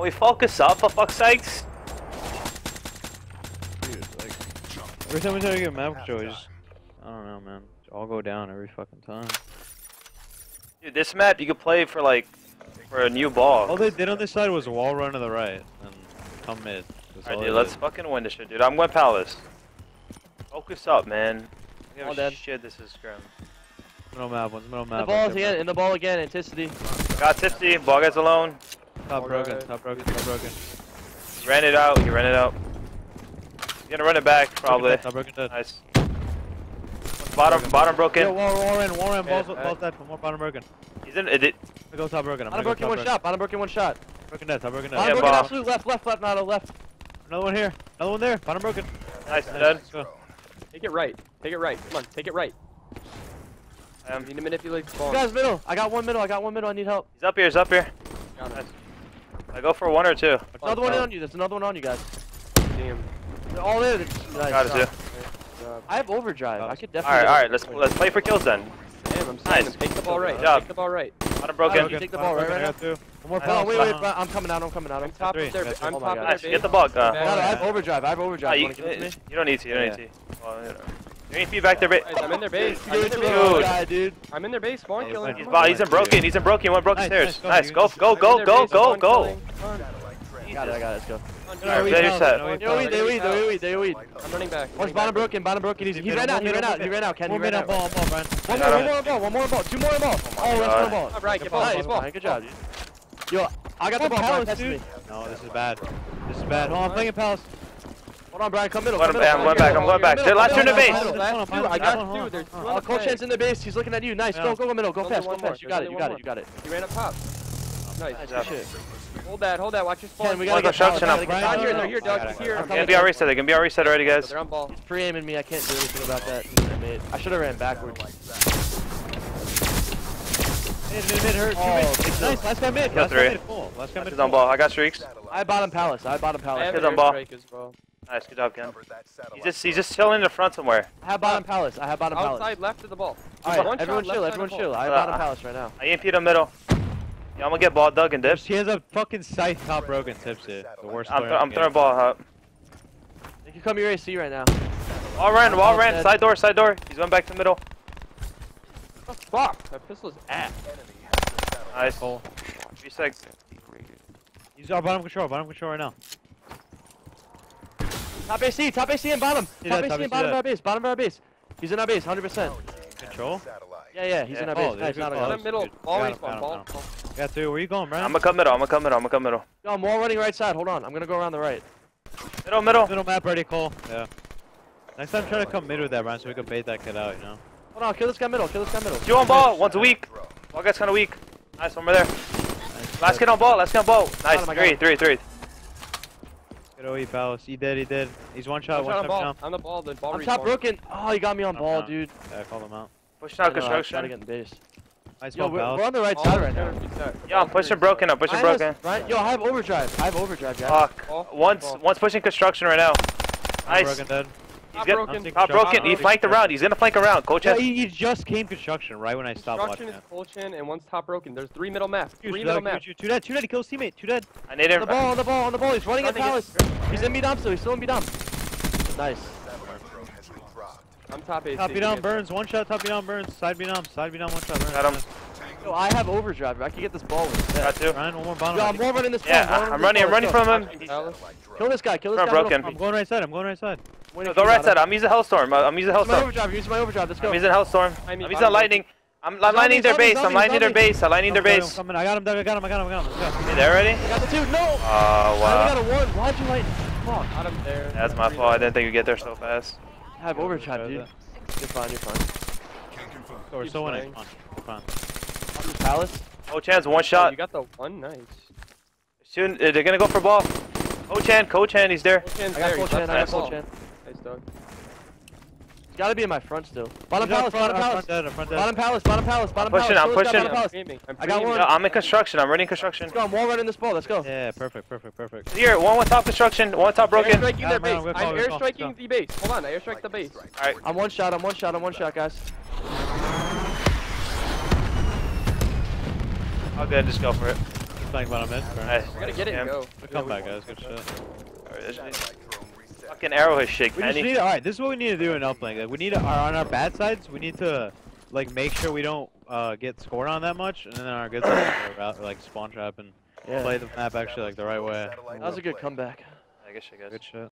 Can we focus up, for fuck's sakes? Dude, like, every time we try to get map control, we just, I don't know, man. All go down every fucking time. Dude, this map you could play for like, for a new ball. All they did on this side was a wall run to the right and come mid. Alright, dude, let's did. fucking win this shit, dude. I'm going Palace. Focus up, man. I give All a shit, this is scrim. Middle map, one's middle In map. the ball again. In the ball again. Anticity. Got tipsy, ball guy's alone. Top broken, Alright. top broken, top broken. He ran it out, he ran it out. He's gonna run it back, probably. Top broken dead. Nice. Bottom, bottom broken. wall, wall in, wall in, Yeah, balls, alright. balls dead. One more bottom broken. He's in, it, it, I go top broken. I'm Bottom broken go one top shot. Bottom broken one shot. Broken dead, top broken dead. Bottom Yeah, broken ball. absolute left, left, left, Nado, left. Another one here. Another one there. Bottom broken. nice, Nice, dead. let's go. Take it right. Take it right. Come on, take it right. Um, You need to manipulate the You guys middle. I got one middle. I got one middle. I need help. he's up here, he's up here. Got him. I go for one or two. There's another one on you. There's another one on you guys. Damn. They're all there. Nice. Got it, too. Uh, I have overdrive. I could definitely. All right, all right. let's point. let's play for kills then. Damn, I'm Nice. Take the ball right. Good job. Take the ball right. Bottom Okay. broken. You take the ball right, right I got. One more Nice. Hold wait, wait, on. I'm coming out, I'm coming out. I'm I'm top of their. that's I'm it. top Oh of my their Nice, get the bug. Uh, No, no, I have overdrive. I have uh, overdrive. you, Wanna it you don't need to, you don't Yeah. need to. Well, you know. You need feedback there, ba- Guys, I'm in their base. I'm in their base. Dude. guy, dude. I'm in their base. Spawn Hey, killing. He's, Come bo- on. he's in broken, he's in broken, one broken Nice, stairs. nice, go, Nice, go, go, go, go, go, go. killing. Come on. I got it, I got it. Let's go. Come on, Alright, we play your set. no, we They fouled. weed, they weed, they weed, they weed. I'm running back. One's bottom broken, bottom broken. He's, he Middle, ran out, he middle, ran out, he middle. ran out. Ken, he One ran minute out. ball, ball, Brian. One more, one more ball, one more ball, two more ball. Oh, let's oh, God. go ball. Top right. Get ball. Nice, Get ball. good job, dude. Yo, I got the ball, Brian, Palace, test dude. me. No, this is bad. This is bad. Hold on, I'm playing Palace. Hold on, Brian, come middle, One- come middle. I'm going back, I'm going back. They're last two in the base. I got two. There's two on Oh, Coach. Chan's in the base, he's looking at you. Nice, go, go, go middle, go fast, go fast. You got it, you got it, you got it. He ran up top. Nice. Nice Good job. shit. Hold that. Hold that. Watch your spawn. Ken, we gotta get construction Palace, up. gotta get Down Palace. here. They're here, I got dog. it, I Here. got it. I'm can be on reset, they can be on reset already, guys. They're on ball. He's pre-aiming me, I can't do anything about that. I should have ran backwards. Mid, mid, mid, hurt. Two Oh, mid. big kill. Nice, last guy mid. Kill Last guy three. mid full. Last guy mid He's full. on ball, I got streaks. I bottom palace, I bottom palace. He's on ball. Airstrike as well. Nice, good job, Ken. He's just, he's just chilling in the front somewhere. I have bottom palace, I have bottom palace. Outside left of the ball. Alright, everyone chill, everyone chill. I have Uh, bottom palace right now. I EMP'd the middle. Yeah, I'm gonna get ball dug and dip. He has a fucking scythe top broken tips it. The worst I'm, player th- I'm throwing game. ball up. You can come your AC right now. Wall ran, wall ran, dead. side door, side door. He's going back to the middle. What the fuck? That pistol's ass. Nice. Cole. Three sec. He's our bottom control, bottom control right now. Top AC, top AC and bottom. See Top AC top and bottom of our base, bottom of our base. He's in our base, 100%. Control? Yeah, yeah, he's in our Oh, base. there's Nice, good not a balls. middle. Dude, Always got him, ball. got Ball. him, Got. Where you going, Brian? I'm gonna come middle, I'm gonna come middle, I'm gonna come middle. Yo, I'm all running right side. Hold on, I'm gonna go around the right. Middle, middle. Middle map ready, Cole. Yeah. Next time, try to come mid with that, Brian, so we can bait that kid out, you know? Hold on, kill this guy middle, kill this guy middle. Two on ball, one's weak. Ball guy's kinda weak. Nice, one more there. Last kid on ball, last kid on ball. Nice, him, I got three, him. three, three. Good OE, Palace. He did, he did. He's one shot, I'm one on shot ball. down. On the ball. The ball I'm top broken. Oh, you got me on No, ball, no. dude. Yeah, I called him out. Pushing out I know, I Gotta get in base. Nice Yo, one, we're, we're on the right All side right now. reset. Yeah, I'm pushing broken, I'm pushing Ryan has- broken. Ryan, yo, I have overdrive. I have overdrive, guys. Fuck. Ball. One's, Ball. one's pushing construction right now. Top Nice. Broken dead. He's Top got broken. Top top broken. He flanked around. He's gonna flank around. Coach Yeah, has. he, he just came construction right when I stopped Construction watching is it. full chin and one's top broken. There's three middle map. Three dead, middle map. two, two dead, two dead. He kills teammate. Two dead. I need On him. the ball, on the ball, on the ball. He's running at Running Palace. He's in B dump still. He's still in B dump. Nice. I'm top AC. Top be down, Burns. One shot. Top be down, Burns. Side be down. Side be down. One shot. Burns. Got him. Yo, I have overdrive. I can get this ball with Got two. Ryan, one more bottom. Yo, I'm running this ball. Yeah, I'm running running. I'm running from him. Kill this guy. Kill this Front guy. broken. I'm going right side. I'm going right side. Waiting Go for you, right Adam. side. I'm using Hellstorm. I'm using Use my overdrive. Use my overdrive. Let's go. I'm using Hellstorm. I mean, I'm using bottom lightning. I'm, I'm lining their Zombies, base. I'm zombies, lining their base. I'm lining their base. I'm coming. I got him, I got him. I got him. I got him. Let's go. You there already? Got the two. No. Oh wow. I only got a one. Why'd you light? Fuck. Got him there. That's my Three fault. I didn't think you'd get there so fast. I have overdrive, dude. You're fine. You're fine. So we're still winning. playing. Come on. Come. Palace. Oh, chance one Oh, shot. You got the one. Nice. Soon uh, they're gonna go for ball. Coach Chan, Coach Chan, he's there. Full chin's I got there. chan. I got side full ball. chan. Nice dog. It's gotta be in my front still. Bottom He's palace. up front, Bottom up palace. front dead, up front dead. Bottom palace. Bottom palace. Bottom pushing, palace. I'm Kill this guy, pushing. Bottom palace. Aiming. I'm I got pre-aiming. one. No, I'm in construction. I'm running construction. Let's go. I'm wall running this ball. Let's go. Yeah, perfect, perfect, perfect. Here, one with top construction, one top broken. Airstriking Yeah, their man, base. we're I'm call, we're call, let's airstriking the base. Hold on, I airstrike the base. Alright, I'm one shot. I'm one shot. I'm one shot, guys. I'll go ahead and just go for it. Flank bottom mid. Nice. We gotta get it Yeah. and go. Good comeback, guys. Good shit. Alright, this is- Fucking arrowhead shake, We just need alright, this is what we need to do in uplink. Like, we need to, our, on our bad sides, we need to, like, make sure we don't, uh, get scored on that much, and then our good sides, we're out, like, spawn trap and Yeah. play the map actually, like, the right way. That was a good comeback. I guess, I guess. Good shit.